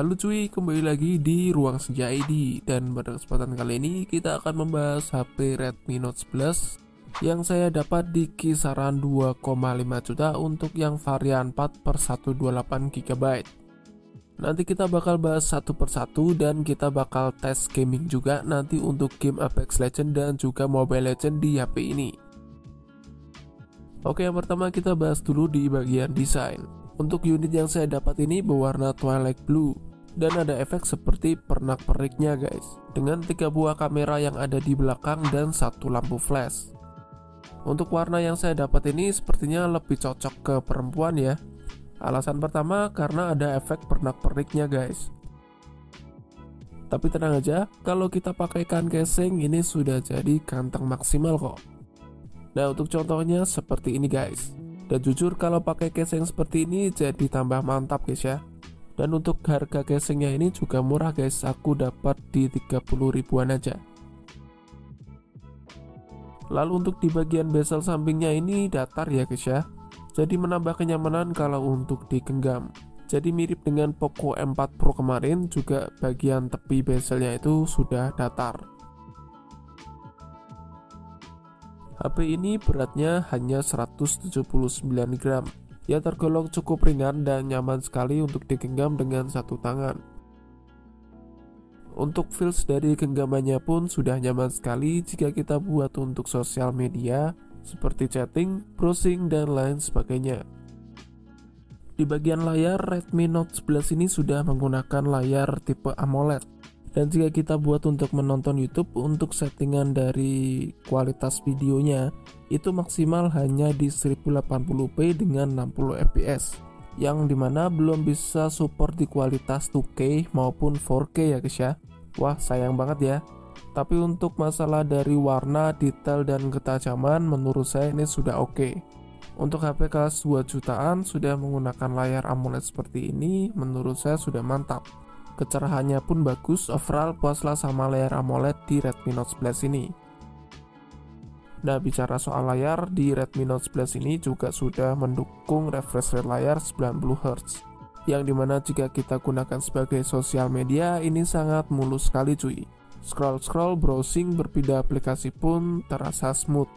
Halo cuy, kembali lagi di Ruang Senja ID Dan pada kesempatan kali ini kita akan membahas HP Redmi Note 11 Yang saya dapat di kisaran 2,5 juta untuk yang varian 4 per 128 GB Nanti kita bakal bahas satu persatu dan kita bakal tes gaming juga nanti untuk game Apex Legends dan juga Mobile Legends di HP ini. Oke yang pertama kita bahas dulu di bagian desain. Untuk unit yang saya dapat ini berwarna twilight blue dan ada efek seperti pernak-perniknya guys dengan tiga buah kamera yang ada di belakang dan satu lampu flash. Untuk warna yang saya dapat ini sepertinya lebih cocok ke perempuan ya. Alasan pertama karena ada efek pernak-perniknya guys. Tapi tenang aja, kalau kita pakaikan casing ini sudah jadi kantong maksimal kok. Nah untuk contohnya seperti ini guys. Dan jujur kalau pakai casing seperti ini jadi tambah mantap guys ya. Dan untuk harga casingnya ini juga murah guys, aku dapat di 30 ribuan aja. Lalu untuk di bagian bezel sampingnya ini datar ya guys ya. Jadi menambah kenyamanan kalau untuk digenggam. Jadi mirip dengan Poco M4 Pro kemarin juga bagian tepi bezelnya itu sudah datar. HP ini beratnya hanya 179 gram. Ya tergolong cukup ringan dan nyaman sekali untuk digenggam dengan satu tangan. Untuk feels dari genggamannya pun sudah nyaman sekali jika kita buat untuk sosial media seperti chatting, browsing, dan lain sebagainya. Di bagian layar, Redmi Note 11 ini sudah menggunakan layar tipe AMOLED dan jika kita buat untuk menonton YouTube untuk settingan dari kualitas videonya itu maksimal hanya di 1080p dengan 60 fps yang di mana belum bisa support di kualitas 2K maupun 4K ya guys ya. Wah sayang banget ya. Tapi untuk masalah dari warna, detail, dan ketajaman menurut saya ini sudah oke. Okay. Untuk HP kelas 2 jutaan sudah menggunakan layar AMOLED seperti ini menurut saya sudah mantap Kecerahannya pun bagus, overall puaslah sama layar AMOLED di Redmi Note 11 ini. Nah, bicara soal layar, di Redmi Note 11 ini juga sudah mendukung refresh rate layar 90Hz. Yang di mana jika kita gunakan sebagai sosial media, ini sangat mulus sekali cuy. Scroll-scroll, browsing, berpindah aplikasi pun terasa smooth.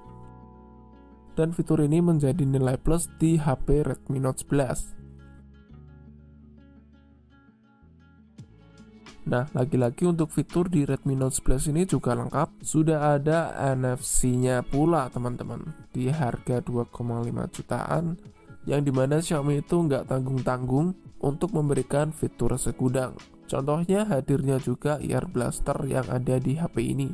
Dan fitur ini menjadi nilai plus di HP Redmi Note 11. Nah, lagi-lagi untuk fitur di Redmi Note 11 ini juga lengkap. Sudah ada NFC-nya pula, teman-teman. Di harga 2,5 jutaan, yang di mana Xiaomi itu nggak tanggung-tanggung untuk memberikan fitur segudang. Contohnya hadirnya juga Ear Blaster yang ada di HP ini.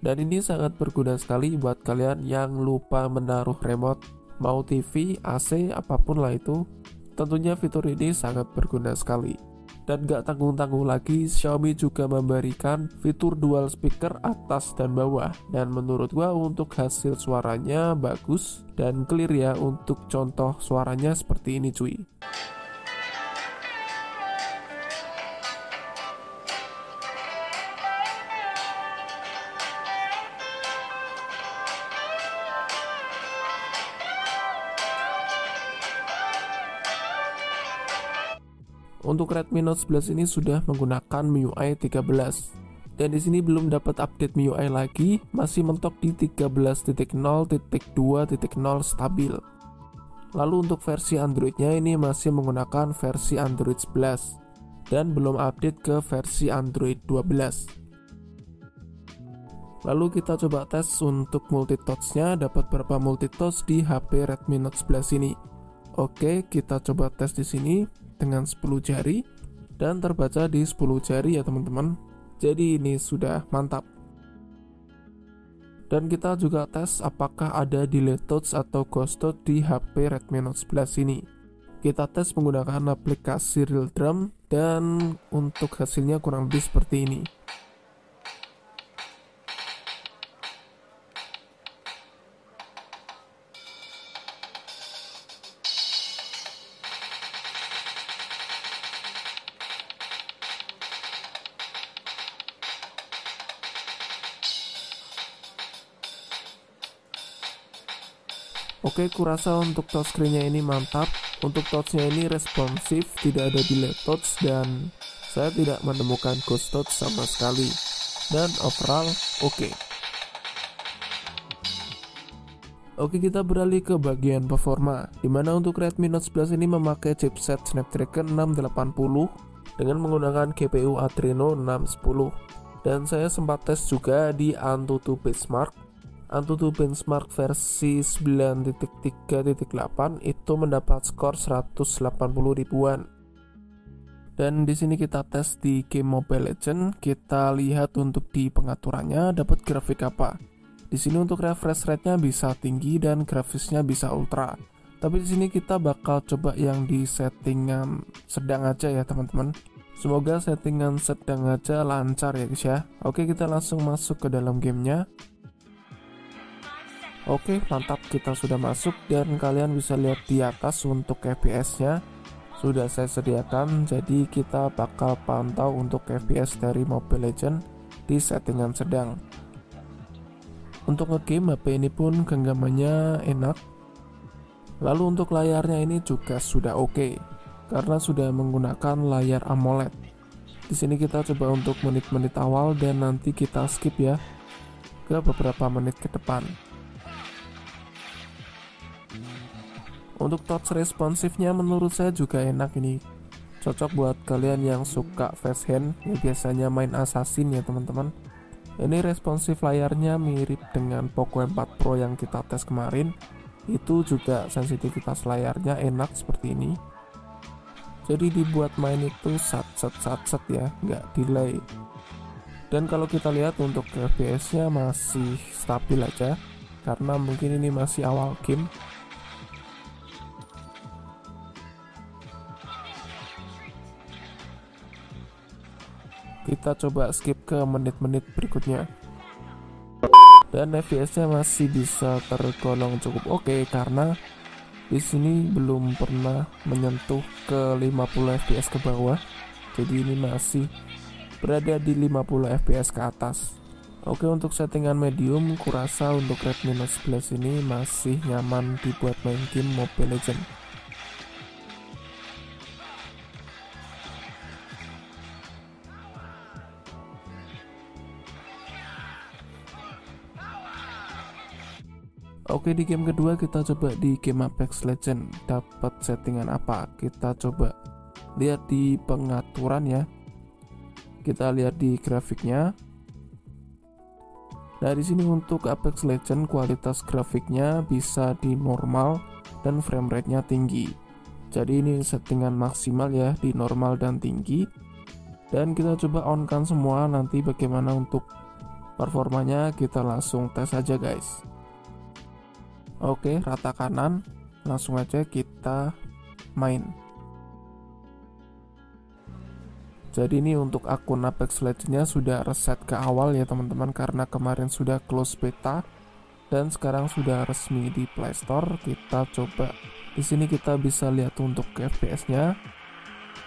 Dan ini sangat berguna sekali buat kalian yang lupa menaruh remote, mau TV, AC, apa pun lah itu. Tentunya fitur ini sangat berguna sekali. Dan gak tanggung-tanggung lagi, Xiaomi juga memberikan fitur dual speaker atas dan bawah. Dan menurut gua untuk hasil suaranya bagus dan clear ya untuk contoh suaranya seperti ini cuy. Untuk Redmi Note 11 ini sudah menggunakan MIUI 13 dan di sini belum dapat update MIUI lagi, masih mentok di 13.0.2.0 stabil. Lalu untuk versi Androidnya ini masih menggunakan versi Android 11 dan belum update ke versi Android 12. Lalu kita coba tes untuk multitouch-nya dapat berapa multitouch di HP Redmi Note 11 ini. Oke, kita coba tes di sini dengan 10 jari dan terbaca di 10 jari ya teman-teman. Jadi ini sudah mantap. Dan kita juga tes apakah ada delay touch atau ghost touch di HP Redmi Note 11 ini. Kita tes menggunakan aplikasi Real Drum dan untuk hasilnya kurang lebih seperti ini. Oke, kurasa untuk touchscreennya ini mantap. Untuk touchnya ini responsif, tidak ada delay touch dan saya tidak menemukan ghost touch sama sekali dan overall oke okay. Oke kita beralih ke bagian performa Di mana untuk Redmi Note 11 ini memakai chipset Snapdragon 680 Dengan menggunakan GPU Adreno 610 Dan saya sempat tes juga di Antutu Benchmark Antutu Benchmark versi 9.3.8 itu mendapat skor 180 ribuan dan di sini kita tes di game Mobile Legend, kita lihat untuk di pengaturannya dapat grafik apa. Di sini untuk refresh rate-nya bisa tinggi dan grafisnya bisa ultra. Tapi di sini kita bakal coba yang di settingan sedang aja ya teman-teman. Semoga settingan sedang aja lancar ya guys ya. Oke kita langsung masuk ke dalam gamenya. Oke mantap kita sudah masuk dan kalian bisa lihat di atas untuk FPS-nya sudah saya sediakan jadi kita bakal pantau untuk FPS dari Mobile Legend di settingan sedang. Untuk ngegame HP ini pun genggamannya enak. Lalu untuk layarnya ini juga sudah oke karena sudah menggunakan layar AMOLED. Di sini kita coba untuk menit-menit awal dan nanti kita skip ya ke beberapa menit ke depan Untuk touch responsifnya menurut saya juga enak ini. Cocok buat kalian yang suka fast hand, ya biasanya main assassin ya teman-teman. Ini responsif layarnya mirip dengan Poco M4 Pro yang kita tes kemarin. Itu juga sensitivitas layarnya enak seperti ini. Jadi dibuat main itu sat sat sat sat ya, nggak delay. Dan kalau kita lihat untuk FPS-nya masih stabil aja, karena mungkin ini masih awal game kita coba skip ke menit-menit berikutnya. Dan FPS nya masih bisa tergolong cukup oke okay, karena di sini belum pernah menyentuh ke 50 fps ke bawah. Jadi ini masih berada di 50 fps ke atas. Oke untuk settingan medium kurasa untuk Redmi Note 11 ini masih nyaman dibuat main game Mobile Legends Oke di game kedua kita coba di game Apex Legend dapat settingan apa kita coba lihat di pengaturan ya kita lihat di grafiknya Nah di sini untuk Apex Legend kualitas grafiknya bisa di normal dan frame rate-nya tinggi. Jadi ini settingan maksimal ya di normal dan tinggi. Dan kita coba on kan semua nanti bagaimana untuk performanya kita langsung tes aja guys. Oke, rata kanan. Langsung aja kita main. Jadi ini untuk akun Apex Legends-nya sudah reset ke awal ya teman-teman karena kemarin sudah close beta dan sekarang sudah resmi di Play Store. Kita coba di sini kita bisa lihat untuk FPS-nya.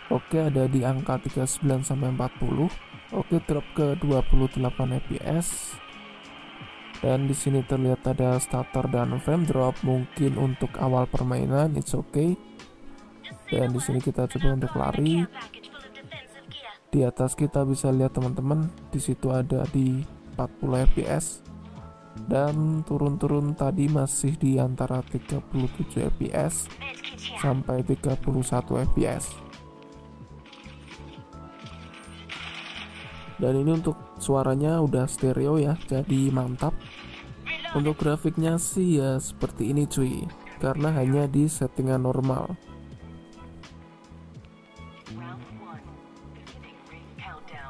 Oke, ada di angka 39 sampai 40. Oke, drop ke 28 fps dan di sini terlihat ada starter dan frame drop. Mungkin untuk awal permainan it's okay. Dan di sini kita coba untuk lari. Di atas kita bisa lihat teman-teman di situ ada di 40 fps dan turun-turun tadi masih di antara 37 fps sampai 31 fps dan ini untuk suaranya udah stereo ya jadi mantap. Untuk grafiknya sih ya seperti ini cuy. Karena hanya di settingan normal.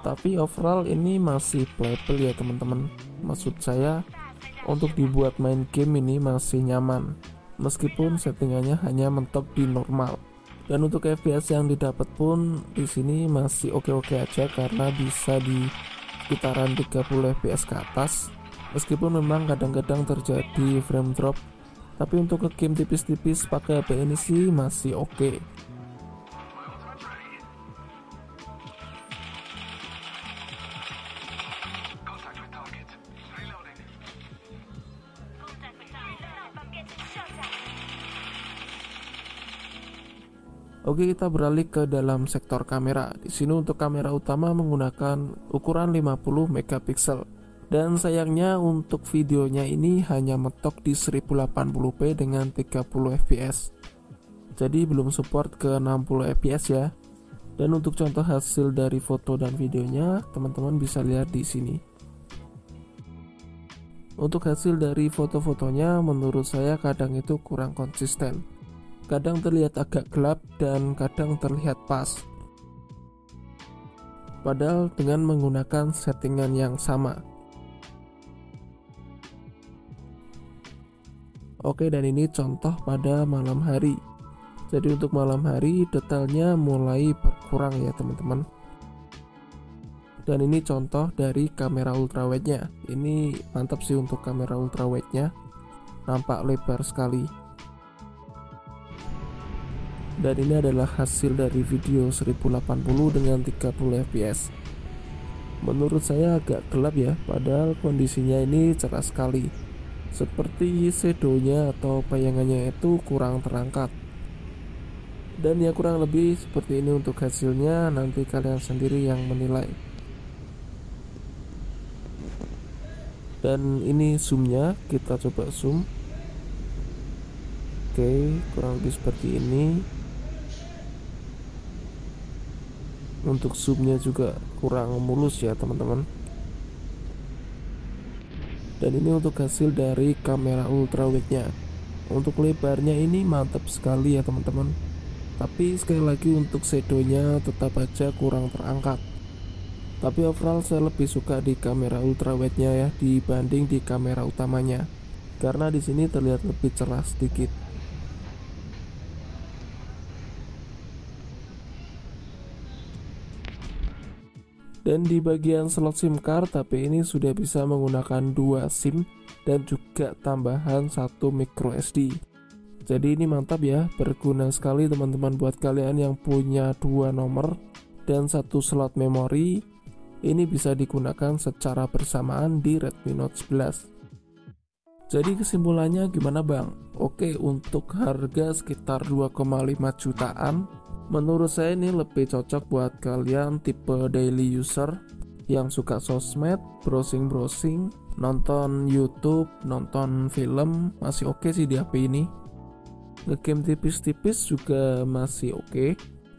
Tapi overall ini masih playable ya teman-teman. Maksud saya untuk dibuat main game ini masih nyaman. Meskipun settingannya hanya mentok di normal dan untuk FPS yang didapat pun di sini masih oke-oke aja karena bisa di sekitaran 30 fps ke atas meskipun memang kadang-kadang terjadi frame drop tapi untuk ke game tipis-tipis pakai HP ini sih masih oke okay. Oke, kita beralih ke dalam sektor kamera. Di sini untuk kamera utama menggunakan ukuran 50 megapiksel. Dan sayangnya untuk videonya ini hanya mentok di 1080p dengan 30 fps. Jadi belum support ke 60 fps ya. Dan untuk contoh hasil dari foto dan videonya, teman-teman bisa lihat di sini. Untuk hasil dari foto-fotonya menurut saya kadang itu kurang konsisten kadang terlihat agak gelap dan kadang terlihat pas. Padahal dengan menggunakan settingan yang sama. Oke, dan ini contoh pada malam hari. Jadi untuk malam hari detailnya mulai berkurang ya teman-teman. Dan ini contoh dari kamera ultrawide-nya. Ini mantap sih untuk kamera ultrawide-nya. Nampak lebar sekali dan ini adalah hasil dari video 1080 dengan 30 fps menurut saya agak gelap ya padahal kondisinya ini cerah sekali. Seperti shadownya atau bayangannya itu kurang terangkat. Dan ya kurang lebih seperti ini untuk hasilnya nanti kalian sendiri yang menilai. Dan ini zoomnya kita coba zoom. Oke kurang lebih seperti ini untuk zoomnya juga kurang mulus ya teman-teman. Dan ini untuk hasil dari kamera ultrawide nya untuk lebarnya ini mantap sekali ya teman-teman. Tapi sekali lagi untuk shadownya tetap aja kurang terangkat. Tapi overall saya lebih suka di kamera ultrawide nya ya dibanding di kamera utamanya. Karena di sini terlihat lebih cerah sedikit dan di bagian slot SIM card HP ini sudah bisa menggunakan dua SIM dan juga tambahan satu micro SD jadi ini mantap ya berguna sekali teman-teman buat kalian yang punya dua nomor dan satu slot memori. Ini bisa digunakan secara bersamaan di Redmi Note 11 jadi kesimpulannya gimana bang? Oke untuk harga sekitar 2,5 jutaan Menurut saya ini lebih cocok buat kalian tipe daily user yang suka sosmed, browsing-browsing, nonton YouTube, nonton film, masih oke okay sih di HP ini. Ngegame tipis-tipis juga masih oke. Okay.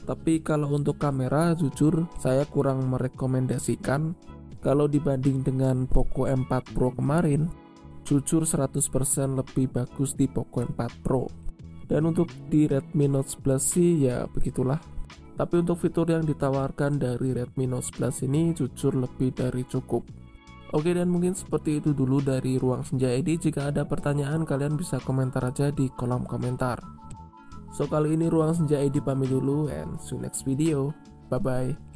Tapi kalau untuk kamera jujur saya kurang merekomendasikan kalau dibanding dengan Poco M4 Pro kemarin, jujur 100% lebih bagus di Poco M4 Pro dan untuk di Redmi Note 11 sih ya begitulah. Tapi untuk fitur yang ditawarkan dari Redmi Note 11 ini jujur lebih dari cukup. Oke dan mungkin seperti itu dulu dari Ruang Senja ID Jika ada pertanyaan kalian bisa komentar aja di kolom komentar. So kali ini Ruang Senja ID pamit dulu and see you next video. Bye bye